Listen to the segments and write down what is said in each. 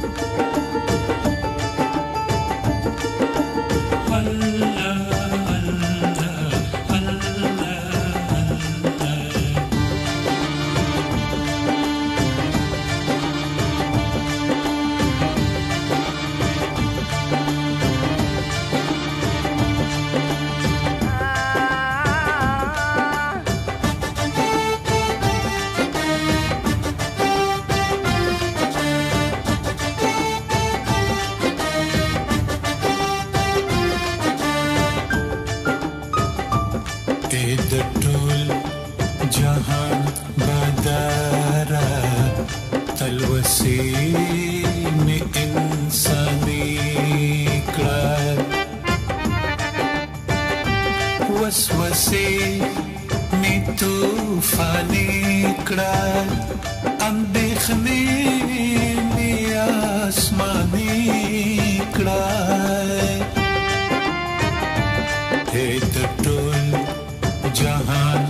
Thank you. جهان بدره تلوسي مې انساني کړه وسوسې مې توفاني کړه اندېخنې مې آسماني کړه هې د ټول جهان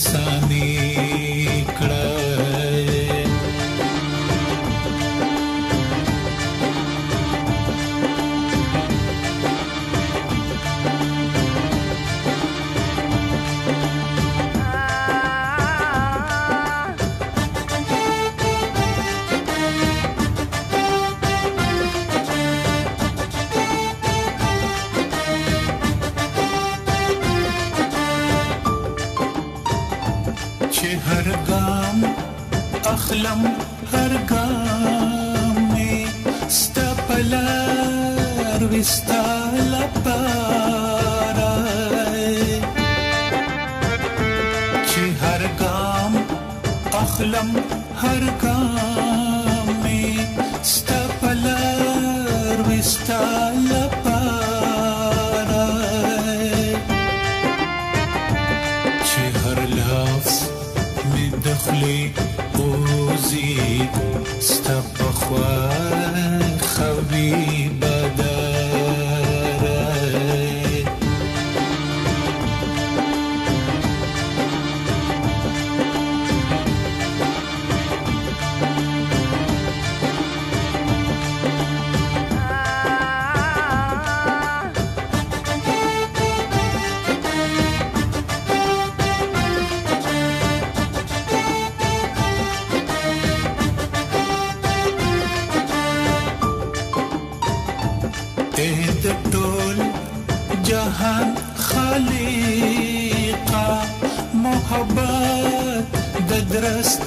Sunny. هر ګام اخلم هر ګام می ستپلار وست ibadah جهان خليقة محبات بدرست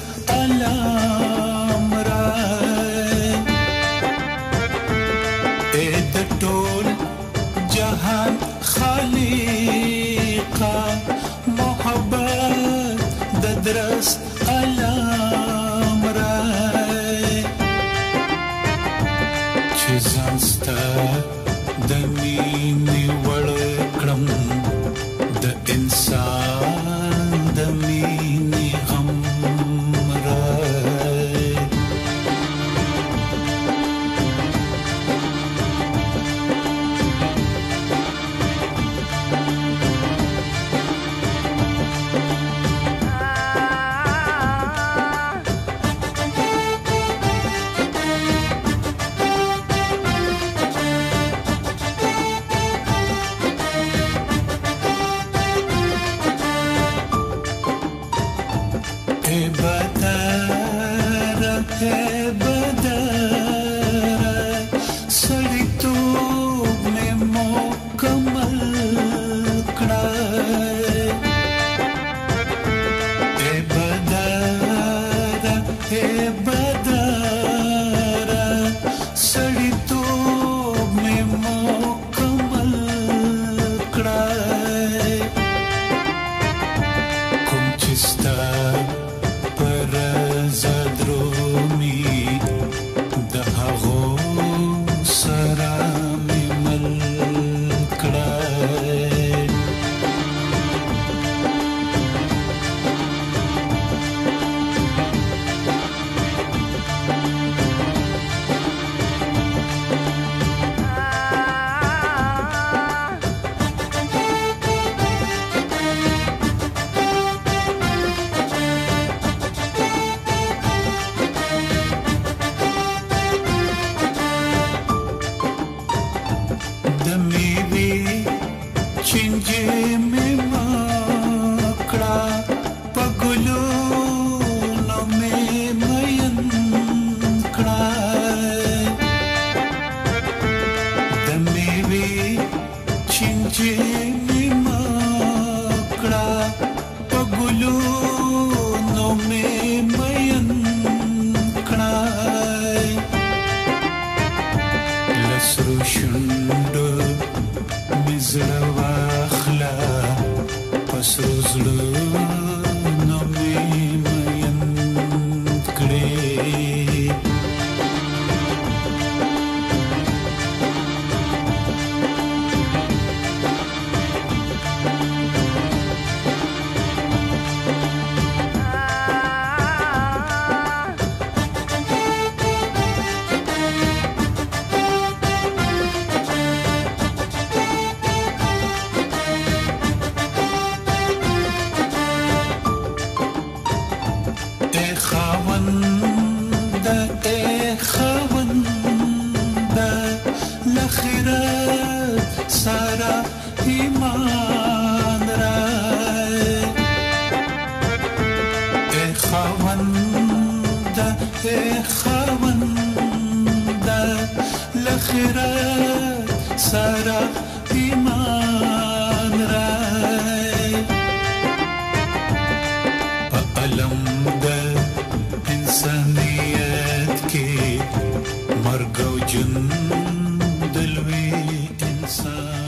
sun.